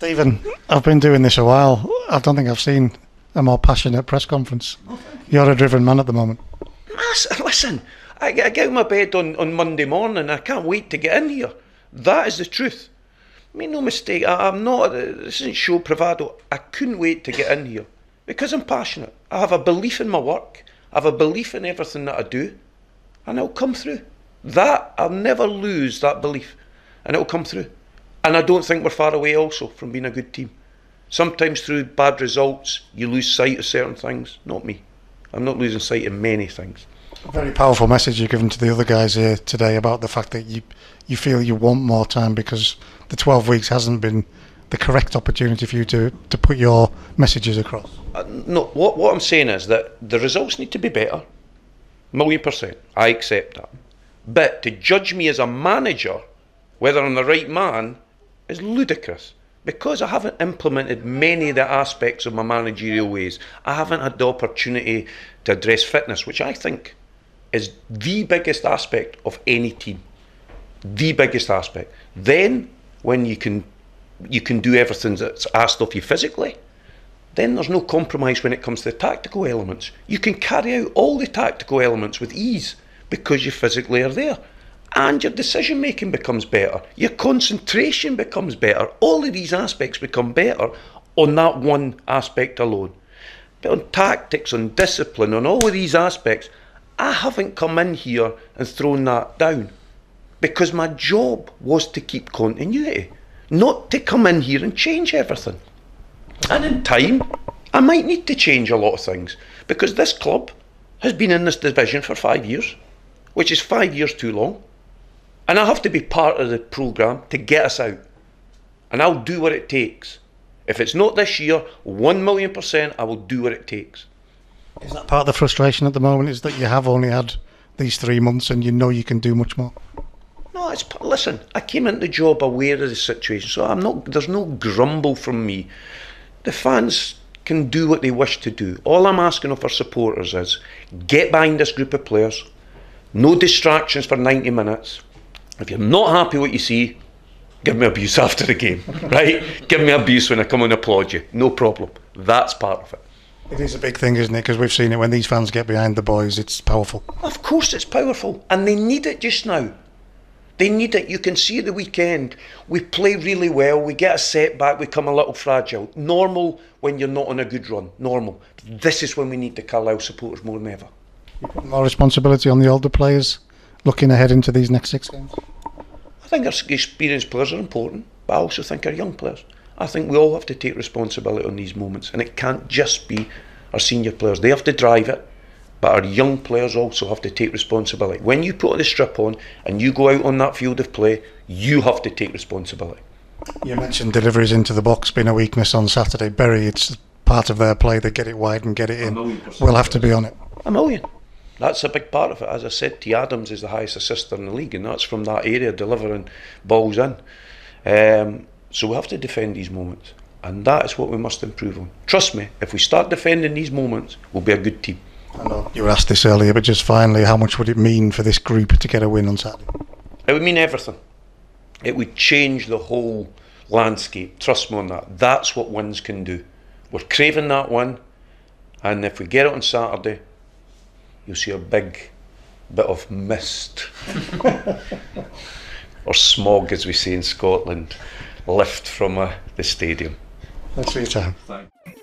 Steven, I've been doing this a while. I don't think I've seen a more passionate press conference. You're a driven man at the moment. Listen, I, get out of my bed on, on Monday morning. And I can't wait to get in here. That is the truth. Make no mistake, I, I'm not, this isn't show bravado. I couldn't wait to get in here because I'm passionate. I have a belief in my work. I have a belief in everything that I do, and it'll come through. That, I'll never lose that belief, and it'll come through. And I don't think we're far away also from being a good team. Sometimes through bad results, you lose sight of certain things. Not me. I'm not losing sight of many things. A very powerful message you've given to the other guys here today about the fact that you you feel you want more time because the 12 weeks hasn't been the correct opportunity for you to, to put your messages across. Uh, no, what, what I'm saying is that the results need to be better. Million percent. I accept that. But to judge me as a manager, whether I'm the right man, is ludicrous because I haven't implemented many of the aspects of my managerial ways. I haven't had the opportunity to address fitness, which I think is the biggest aspect of any team. The biggest aspect. Then, when you can you can do everything that's asked of you physically, then there's no compromise when it comes to the tactical elements. You can carry out all the tactical elements with ease because you physically are there and your decision making becomes better, your concentration becomes better. All of these aspects become better on that one aspect alone. But on tactics, on discipline, on all of these aspects, I haven't come in here and thrown that down because my job was to keep continuity, not to come in here and change everything. And in time, I might need to change a lot of things because this club has been in this division for five years, which is five years too long. And I have to be part of the programme to get us out. And I'll do what it takes. If it's not this year, one million percent, I will do what it takes. Is that part of the frustration at the moment? Is that you have only had these three months and you know you can do much more? No, it's listen. I came into the job aware of the situation, so I'm not. There's no grumble from me. The fans can do what they wish to do. All I'm asking of our supporters is get behind this group of players. No distractions for 90 minutes. If you're not happy what you see, give me abuse after the game, right? give me abuse when I come and applaud you. No problem. That's part of it. It is a big thing, isn't it? Because we've seen it when these fans get behind the boys, it's powerful. Of course, it's powerful. And they need it just now. They need it. You can see the weekend. We play really well. We get a setback. We come a little fragile. Normal when you're not on a good run. Normal. This is when we need the Carlisle supporters more than ever. More responsibility on the older players looking ahead into these next six games? I think our experienced players are important, but I also think our young players. I think we all have to take responsibility on these moments, and it can't just be our senior players. They have to drive it, but our young players also have to take responsibility. When you put the strip on and you go out on that field of play, you have to take responsibility. You mentioned deliveries into the box being a weakness on Saturday. Bury, it's part of their play. They get it wide and get it in. We'll have to be on it. A million. That's a big part of it. As I said, T. Adams is the highest assister in the league, and that's from that area delivering balls in. Um, so we have to defend these moments, and that is what we must improve on. Trust me, if we start defending these moments, we'll be a good team. I know you were asked this earlier, but just finally, how much would it mean for this group to get a win on Saturday? It would mean everything. It would change the whole landscape. Trust me on that. That's what wins can do. We're craving that win, and if we get it on Saturday, you'll see a big bit of mist or smog, as we say in Scotland, lift from uh, the stadium. Thanks for your time. Thanks.